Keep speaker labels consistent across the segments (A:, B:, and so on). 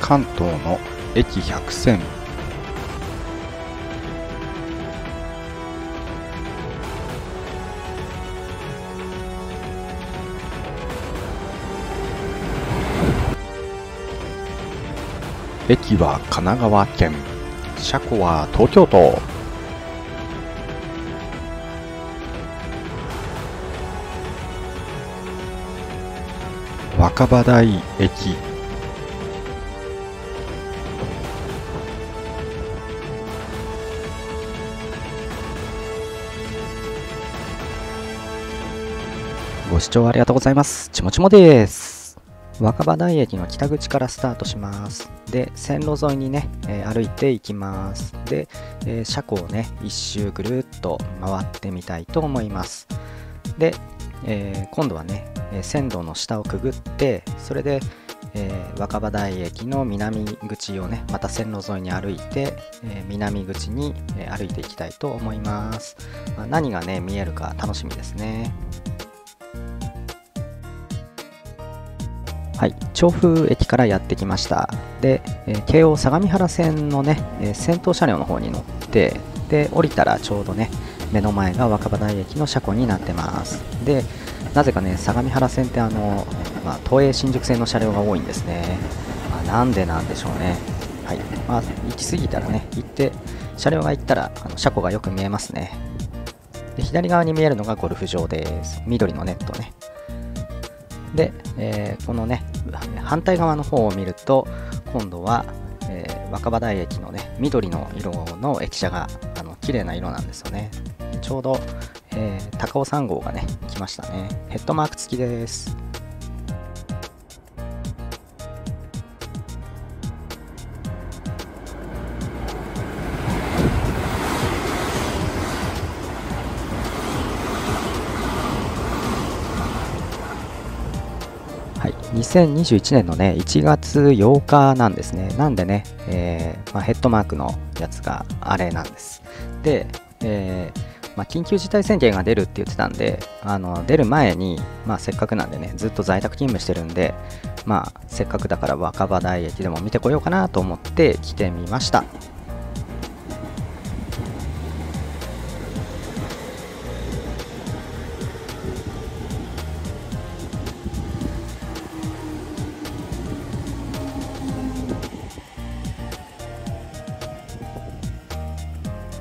A: 関東の駅100線駅は神奈川県。車庫は東京都。若葉台駅ご視聴ありがとうございます。ちもちもです。若葉台駅の北口からスタートします。で、線路沿いにね、えー歩いていきます。で、えー車庫をね、一周ぐるっと回ってみたいと思います。で、えー今度はね、えー線路の下をくぐって、それで、えー若葉台駅の南口をね、また線路沿いに歩いて、えー南口に、えー歩いていきたいと思います。まあ何がね、見えるか楽しみですね。はい、調布駅からやってきました。で、えー京王相模原線のね、えー先頭車両の方に乗って、で、降りたらちょうどね、目の前が若葉台駅の車庫になってます。で、なぜかね、相模原線ってあの、まあ、都営新宿線の車両が多いんですね。まあ、なんでなんでしょうね。はい。まあ、行き過ぎたらね、行って、車両が行ったら、あの車庫がよく見えますね。で、左側に見えるのがゴルフ場です。緑のネットね。で、えーこのね反対側の方を見ると今度は、えー若葉台駅のね緑の色の駅舎があの綺麗な色なんですよね。ちょうど、えー高尾3号がね来ましたね。ヘッドマーク付きです。2021年のね1月8日なんですね。なんでね、えーまあ、ヘッドマークのやつがあれなんです。で、えーまあ、緊急事態宣言が出るって言ってたんで、あの出る前に、まあ、せっかくなんでね、ずっと在宅勤務してるんで、まあ、せっかくだから若葉台駅でも見てこようかなと思って来てみました。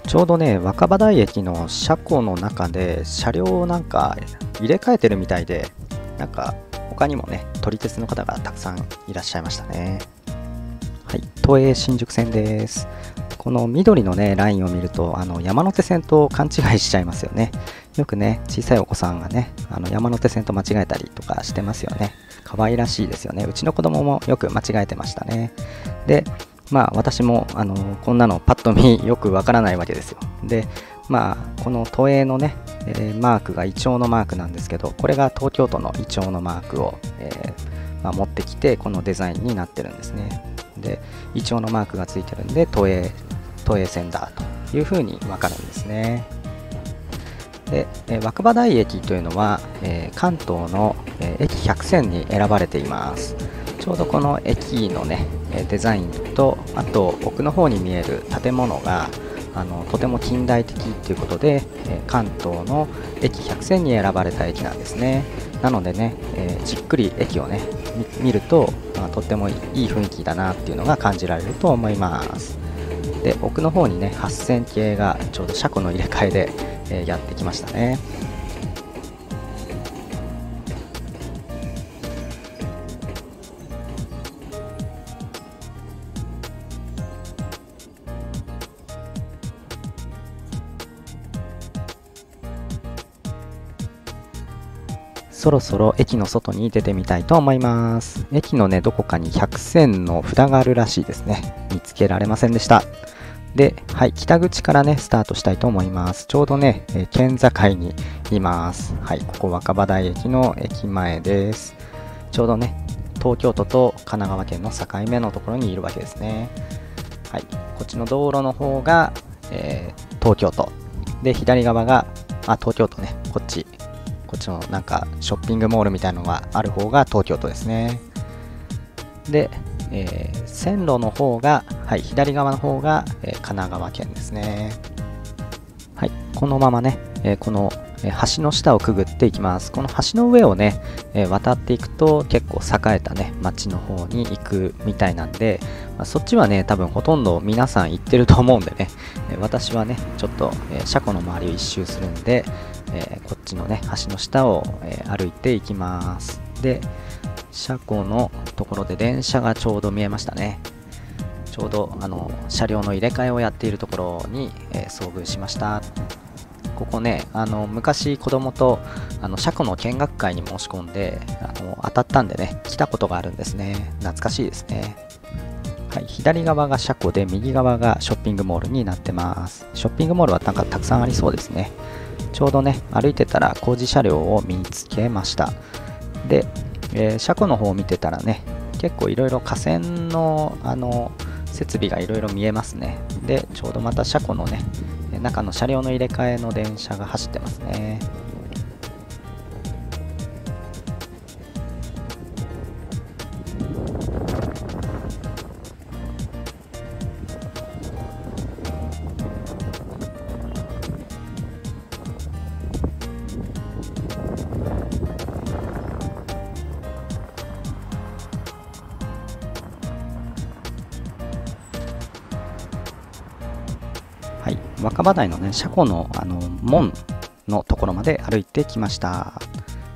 A: ちょうどね、若葉台駅の車庫の中で車両をなんか入れ替えてるみたいで、なんか他にもね、撮り鉄の方がたくさんいらっしゃいましたね。はい、都営新宿線です。この緑のね、ラインを見ると、あの山手線と勘違いしちゃいますよね。よくね、小さいお子さんがね、あの山手線と間違えたりとかしてますよね。可愛らしいですよね。うちの子供もよく間違えてましたね。で、まあ私もあのこんなのパッと見よくわからないわけですよ。で、まあこの都営のね、えーマークがイチョウのマークなんですけど、これが東京都のイチョウのマークを、えーまあ、持ってきてこのデザインになってるんですね。で、イチョウのマークがついてるんで都営都営線だというふうにわかるんですね。で、えー若葉台駅というのは、えー関東の、えー駅100線に選ばれています。ちょうどこの駅のね、デザインと、あと奥の方に見える建物があのとても近代的ということで、え関東の駅100線に選ばれた駅なんですね。なのでね、えじっくり駅をね、見ると、まあとってもいい雰囲気だなっていうのが感じられると思います。で、奥の方にね、8000系がちょうど車庫の入れ替えで、えやってきましたね。そろそろ駅の外に出てみたいと思います。駅のね、どこかに100線の札があるらしいですね。見つけられませんでした。で、はい、北口からね、スタートしたいと思います。ちょうどね、えー県境にいます。はい、ここ若葉台駅の駅前です。ちょうどね、東京都と神奈川県の境目のところにいるわけですね。はい、こっちの道路の方が、えー東京都。で、左側が、あ、東京都ね、こっち。こっちのなんかショッピングモールみたいなのがある方が東京都ですね。で、えー、線路の方が、はい、左側の方が、えー、神奈川県ですね。はい、このままね、えー、この橋の下をくぐっていきます。この橋の上をね、渡っていくと結構栄えたね、町の方に行くみたいなんで、まあ、そっちはね、多分ほとんど皆さん行ってると思うんでね、私はね、ちょっと、車庫の周りを一周するんで、こっちのね、橋の下を、歩いていきます。で、車庫のところで電車がちょうど見えましたね。ちょうどあの車両の入れ替えをやっているところに、え、遭遇しました。ここね、あの昔子供とあの車庫の見学会に申し込んであの当たったんでね、来たことがあるんですね。懐かしいですね。はい、左側が車庫で右側がショッピングモールになってます。ショッピングモールはなんかたくさんありそうですね。ちょうどね、歩いてたら工事車両を見つけました。で、えー、車庫の方を見てたらね、結構いろいろ河川のあの設備がいろいろ見えますね。で、ちょうどまた車庫のね、中の車両の入れ替えの電車が走ってますね。若葉台のね、車庫のあの門のところまで歩いてきました。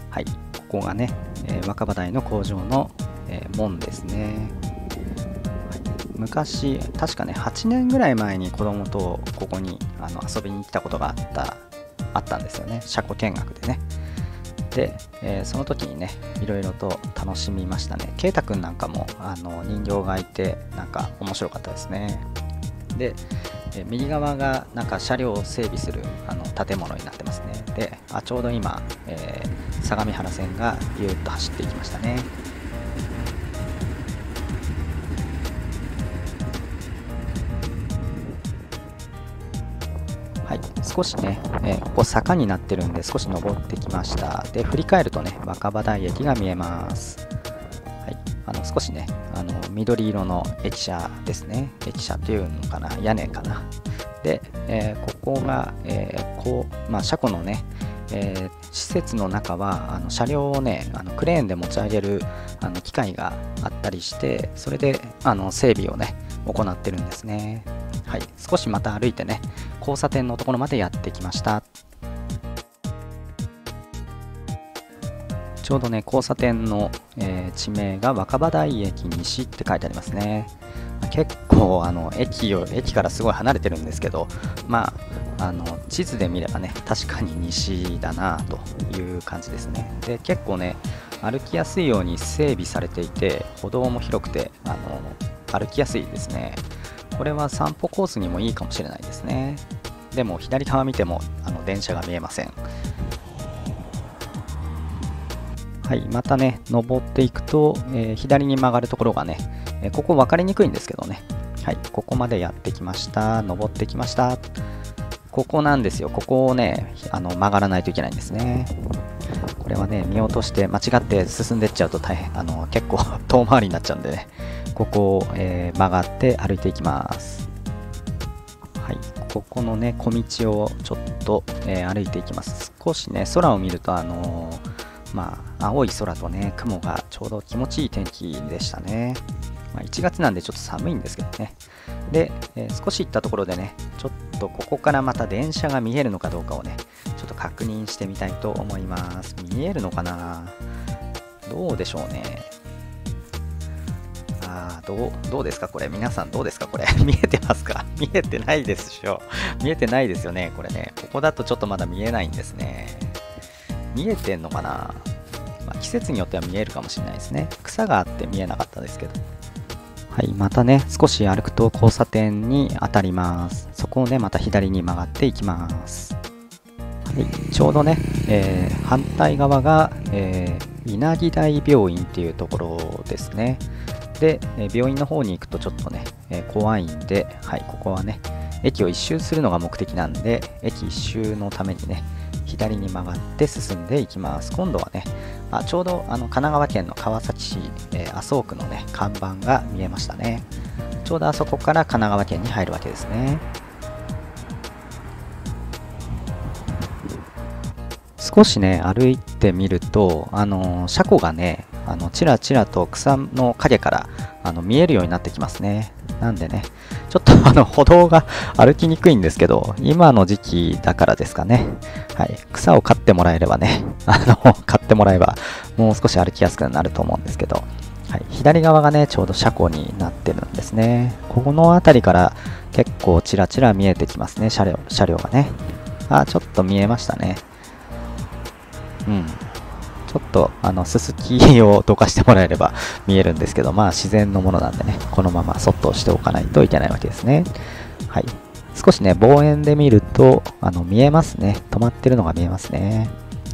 A: はい、ここがね、えー、若葉台の工場の、えー、門ですね。はい、昔、確かね、8年ぐらい前に子供とここにあの遊びに来たことがあったあったんですよね、車庫見学でね。で、えー、その時にね、いろいろと楽しみましたね。圭太くんなんかもあの人形がいて、なんか面白かったですね。で、え右側がなんか車両を整備するあの建物になってますね。であちょうど今、えー、相模原線がビューッと走っていきましたね。はい。少しね、えー、ここ坂になってるんで少し登ってきました。で振り返るとね若葉台駅が見えます。あの少しねあの緑色の駅舎ですね。駅舎っていうのかな屋根かな。で、えー、ここが、えー、こうまあ、車庫のね、えー、施設の中はあの車両をねあのクレーンで持ち上げるあの機械があったりしてそれであの整備をね行ってるんですね。はい。少しまた歩いてね交差点のところまでやってきました。ちょうどね、交差点の、えー、地名が若葉台駅西って書いてありますね。結構あの駅を駅からすごい離れてるんですけど、まあ、あの地図で見ればね、確かに西だなという感じですね。で、結構ね、歩きやすいように整備されていて、歩道も広くてあの歩きやすいですね。これは散歩コースにもいいかもしれないですね。でも左側見てもあの電車が見えません。はい、またね、登っていくと、えー、左に曲がるところがね、えー、ここ分かりにくいんですけどね、はい、ここまでやってきました。登ってきました。ここなんですよ。ここをね、あの曲がらないといけないんですね。これはね、見落として間違って進んでっちゃうと大変、あの結構 遠回りになっちゃうんでね、ここを、えー、曲がって歩いていきます。はい、ここのね、小道をちょっと、えー、歩いていきます。少しね、空を見ると、あのーまあ、青い空とね、雲がちょうど気持ちいい天気でしたね。まあ、1月なんでちょっと寒いんですけどね。で、えー、少し行ったところでね、ちょっとここからまた電車が見えるのかどうかをね、ちょっと確認してみたいと思います。見えるのかな？どうでしょうね。あどう、どうですか？これ。皆さんどうですか？これ。見えてますか？見えてないですでしょ。見えてないですよね。これね。ここだとちょっとまだ見えないんですね。見えてんのかな、まあ、季節によっては見えるかもしれないですね。草があって見えなかったですけど。はい、またね、少し歩くと交差点に当たります。そこをね、また左に曲がっていきます。はい、ちょうどね、えー、反対側が、えー、稲城台病院っていうところですね。で、病院の方に行くとちょっとね、え怖いんで、はい、ここはね、駅を一周するのが目的なんで、駅一周のためにね、左に曲がって進んでいきます。今度はね、あちょうどあの神奈川県の川崎市、えー、麻生区のね看板が見えましたねちょうどあそこから神奈川県に入るわけですね少しね歩いてみるとあの車庫がねあのちらちらと草の影からあの見えるようになってきますねなんでねちょっと あの歩道が歩きにくいんですけど今の時期だからですかねはい草を刈ってもらえればね あの買ってもらえばもう少し歩きやすくなると思うんですけどはい、左側がね、ちょうど車庫になってるんですね。この辺りから結構ちらちら見えてきますね、車両車両がね。あ、ちょっと見えましたね。うん。ちょっと、あの、すすきをどかしてもらえれば見えるんですけど、まあ自然のものなんでね、このままそっとしておかないといけないわけですね。はい。少しね、望遠で見ると、あの、見えますね。止まってるのが見えますね。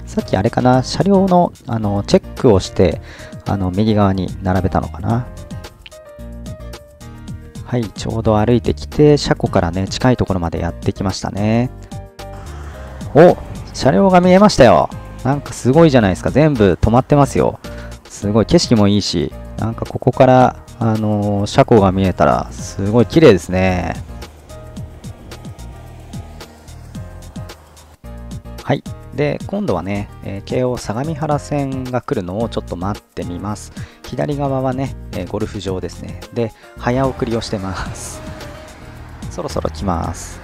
A: さっきあれかな、車両の、あの、チェックをして、あの、右側に並べたのかな？はい、ちょうど歩いてきて、車庫からね、近いところまでやってきましたね。お車両が見えましたよなんかすごいじゃないですか。全部止まってますよ。すごい景色もいいし、なんかここから、あのー、車庫が見えたら、すごい綺麗ですね。はい。で、今度はね、えー、京王相模原線が来るのをちょっと待ってみます。左側はね、えー、ゴルフ場ですね。で、早送りをしてます。そろそろ来ます。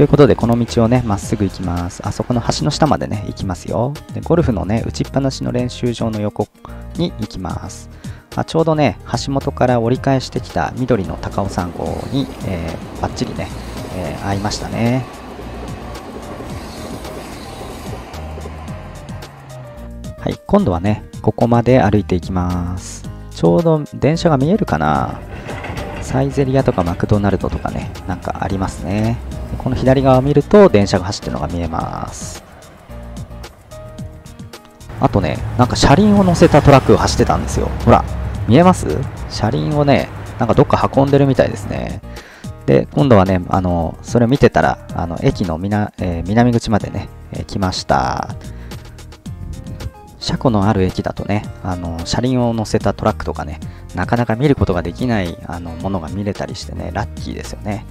A: ということで、この道をね、まっすぐ行きます。あそこの橋の下までね、行きますよ。で、ゴルフのね、打ちっぱなしの練習場の横に行きます。あちょうどね、橋本から折り返してきた緑の高尾山号に、えー、バッチリね、えー、会いましたね。はい、今度はね、ここまで歩いていきます。ちょうど電車が見えるかなサイゼリアとかマクドナルドとかね、なんかありますね。この左側を見ると電車が走ってるのが見えます。あとねなんか車輪を乗せたトラックが走ってたんですよ。ほら見えます？車輪をねなんかどっか運んでるみたいですね。で今度はねあのそれを見てたらあの駅の南,、えー、南口までね、えー、来ました。車庫のある駅だとねあの車輪を乗せたトラックとかねなかなか見ることができないあのものが見れたりしてねラッキーですよね。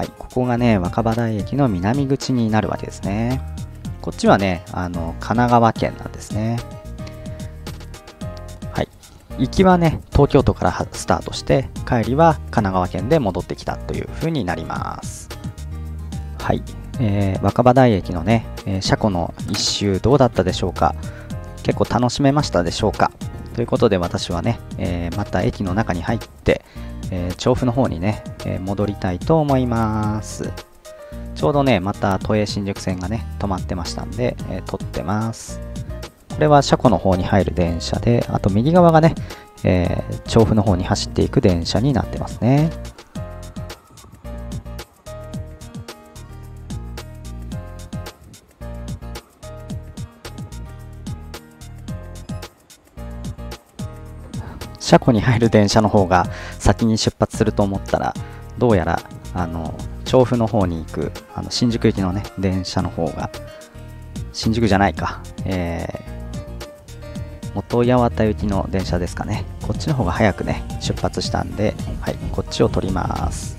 A: はい、ここがね、若葉台駅の南口になるわけですね。こっちはね、あの、神奈川県なんですね。はい。行きはね、東京都からスタートして、帰りは神奈川県で戻ってきたという風になります。はい。えー、若葉台駅のね、えー、車庫の一周どうだったでしょうか結構楽しめましたでしょうかということで私はね、えー、また駅の中に入って、えー、調布の方にね、えー、戻りたいと思います。ちょうどね、また都営新宿線がね、止まってましたんで、えー、撮ってます。これは車庫の方に入る電車で、あと右側がね、え、調布の方に走っていく電車になってますね。車庫に入る電車の方が先に出発すると思ったら、どうやら、あの、調布の方に行く、あの、新宿行きのね、電車の方が、新宿じゃないか、えー、元八幡行きの電車ですかね。こっちの方が早くね、出発したんで、はい、こっちを取ります。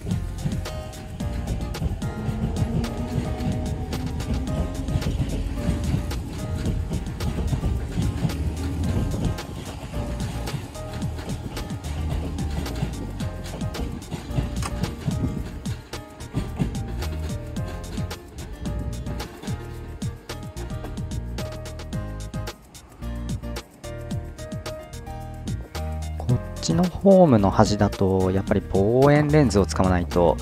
A: ホームの端だと、やっぱり望遠レンズを使わないと、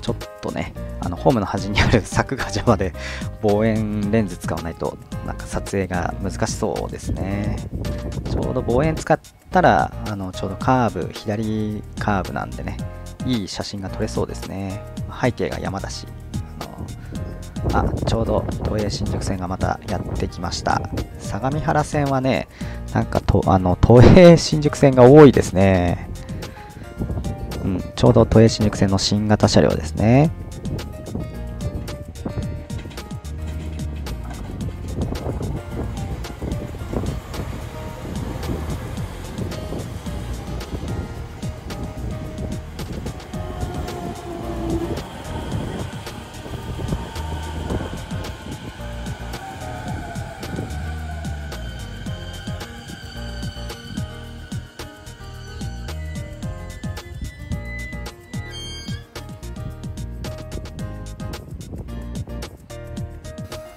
A: ちょっとね、あのホームの端にある柵が邪魔で、望遠レンズ使わないと、なんか撮影が難しそうですね。ちょうど望遠使ったら、あのちょうどカーブ、左カーブなんでね、いい写真が撮れそうですね。背景が山だし、あちょうど都営新宿線がまたやってきました。相模原線はねなんかとあの都営新宿線が多いですね。うんちょうど都営新宿線の新型車両ですね。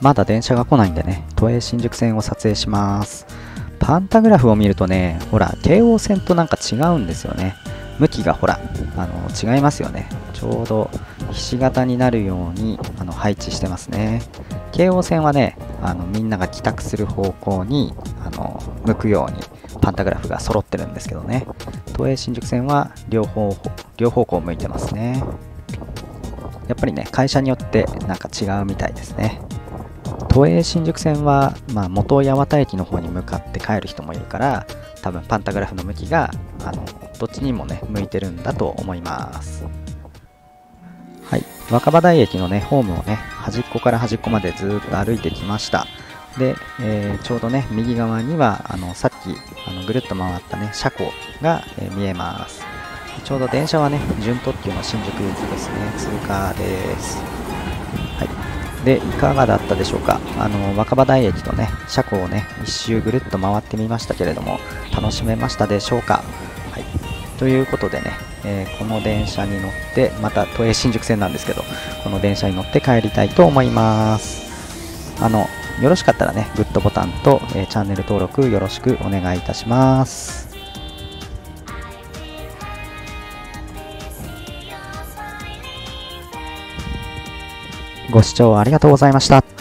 A: まだ電車が来ないんでね、都営新宿線を撮影します。パンタグラフを見るとね、ほら、京王線となんか違うんですよね。向きがほら、あの違いますよね。ちょうどひし形になるようにあの配置してますね。京王線はね、あのみんなが帰宅する方向にあの向くようにパンタグラフが揃ってるんですけどね。都営新宿線は両方両方向向いてますね。やっぱりね、会社によってなんか違うみたいですね。都営新宿線は、まあ、元八幡駅の方に向かって帰る人もいるから多分パンタグラフの向きがあのどっちにもね向いてるんだと思います。はい。若葉台駅のねホームをね端っこから端っこまでずっと歩いてきました。で、えーちょうどね右側にはあのさっきあのぐるっと回ったね車庫が、えー見えます。ちょうど電車はね準特急の新宿行きですね。通過です。で、いかがだったでしょうか？あの、若葉台駅とね、車庫をね、一周ぐるっと回ってみましたけれども、楽しめましたでしょうか？はい。ということでね、えーこの電車に乗って、また都営新宿線なんですけど、この電車に乗って帰りたいと思います。あの、よろしかったらね、グッドボタンと、えーチャンネル登録よろしくお願いいたします。ご視聴ありがとうございました。